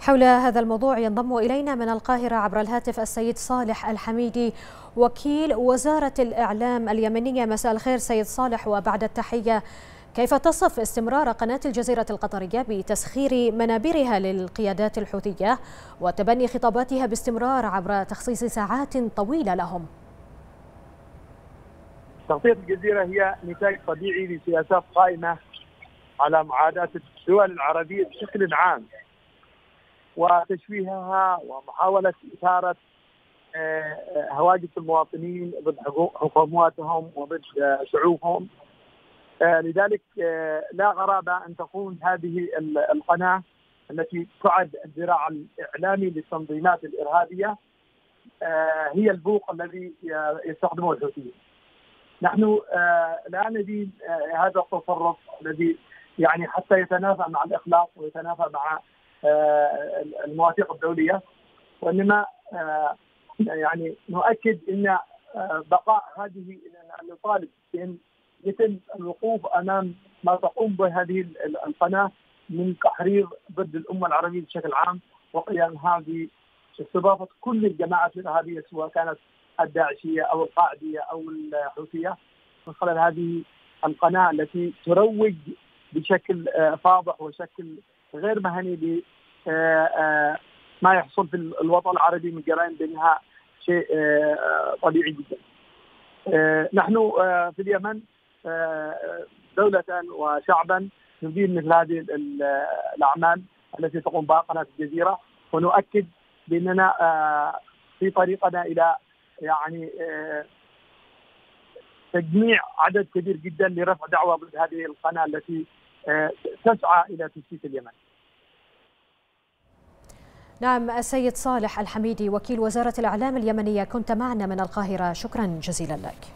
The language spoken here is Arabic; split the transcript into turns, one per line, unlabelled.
حول هذا الموضوع ينضم إلينا من القاهرة عبر الهاتف السيد صالح الحميدي وكيل وزارة الإعلام اليمنية. مساء الخير سيد صالح وبعد التحية كيف تصف استمرار قناة الجزيرة القطرية بتسخير منابرها للقيادات الحوثية وتبني خطاباتها باستمرار عبر تخصيص ساعات طويلة لهم؟
تغطية الجزيرة هي نتاج طبيعي لسياسات قائمة على معاداة الدول العربية بشكل عام. وتشويهها ومحاولة إثارة هواجس المواطنين ضد حكوماتهم وضد شعوبهم. لذلك لا غرابة أن تكون هذه القناة التي تعد الذراع الإعلامي للتنظيمات الإرهابية هي البوق الذي يستخدمه الحوثيين. نحن لا ندين هذا التصرف الذي يعني حتى يتنافى مع الإخلاق ويتنافى مع المواثيق الدولية. وإنما يعني نؤكد أن بقاء هذه نطالب بأن يتم الوقوف أمام ما تقوم به هذه القناة من تحرير ضد الأمة العربية بشكل عام وقيامها باستضافه كل الجماعات الارهابيه سواء كانت الداعشية أو القاعدية أو الحوثية. من خلال هذه القناة التي تروج بشكل فاضح وشكل غير مهني ل ما يحصل في الوطن العربي من جرائم بانها شيء طبيعي جدا. نحن في اليمن دولة وشعبا ندين مثل هذه الأعمال التي تقوم بها قناة الجزيرة ونؤكد بأننا في طريقنا إلى يعني تجميع عدد كبير جدا لرفع دعوة ضد هذه القناة التي تسعى إلى تسييس اليمن.
نعم السيد صالح الحميدي وكيل وزارة الإعلام اليمنية كنت معنا من القاهرة. شكرا جزيلا لك.